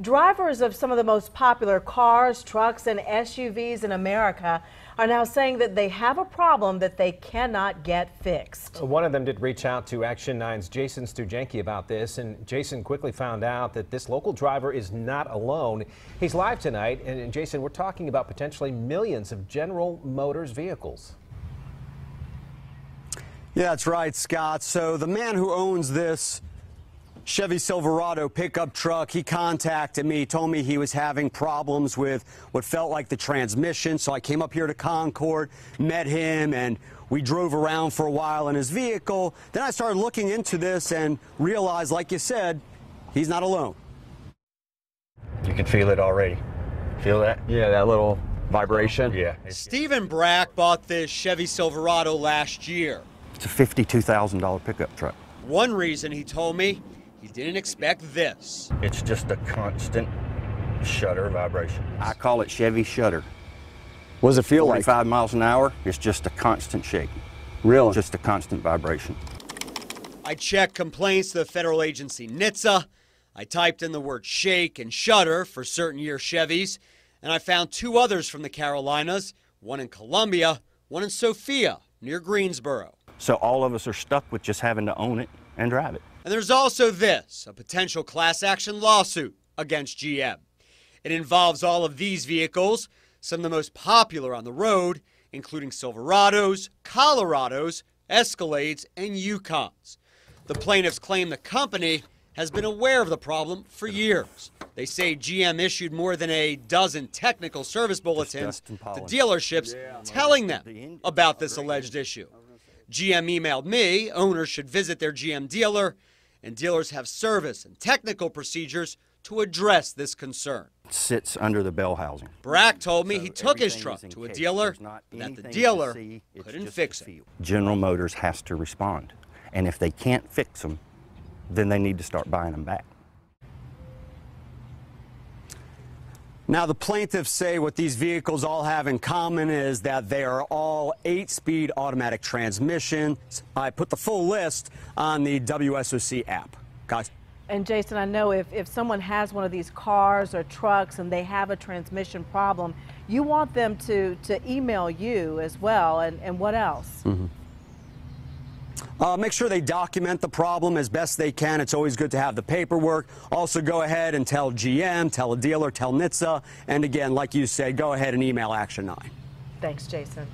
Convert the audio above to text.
Drivers of some of the most popular cars, trucks, and SUVs in America are now saying that they have a problem that they cannot get fixed. One of them did reach out to Action 9's Jason Stoogenke about this, and Jason quickly found out that this local driver is not alone. He's live tonight, and Jason, we're talking about potentially millions of General Motors vehicles. Yeah, that's right, Scott. So the man who owns this Chevy Silverado pickup truck. He contacted me, told me he was having problems with what felt like the transmission. So I came up here to Concord, met him, and we drove around for a while in his vehicle. Then I started looking into this and realized, like you said, he's not alone. You can feel it already. Feel that? Yeah, that little vibration. Yeah. Stephen Brack bought this Chevy Silverado last year. It's a $52,000 pickup truck. One reason he told me he didn't expect this. It's just a constant shudder vibration. I call it Chevy shudder. What does it feel like? 45 miles an hour, it's just a constant shake. Really? Just a constant vibration. I checked complaints to the federal agency NHTSA. I typed in the word shake and shudder for certain year Chevys, and I found two others from the Carolinas, one in Columbia, one in Sophia, near Greensboro. So all of us are stuck with just having to own it and drive it. And there's also this a potential class action lawsuit against GM. It involves all of these vehicles, some of the most popular on the road, including Silverados, Colorados, Escalades, and Yukons. The plaintiffs claim the company has been aware of the problem for years. They say GM issued more than a dozen technical service bulletins to dealerships telling them about this alleged issue. GM emailed me, owners should visit their GM dealer and dealers have service and technical procedures to address this concern. It sits under the bell housing. Brack told me so he took his truck to a dealer that the dealer see, couldn't fix it. General Motors has to respond. And if they can't fix them, then they need to start buying them back. Now, the plaintiffs say what these vehicles all have in common is that they are all eight speed automatic transmissions. I put the full list on the WSOC app. Guys. And Jason, I know if, if someone has one of these cars or trucks and they have a transmission problem, you want them to, to email you as well. And, and what else? Mm -hmm. Uh, make sure they document the problem as best they can. It's always good to have the paperwork. Also, go ahead and tell GM, tell a dealer, tell NHTSA. And again, like you said, go ahead and email Action 9. Thanks, Jason.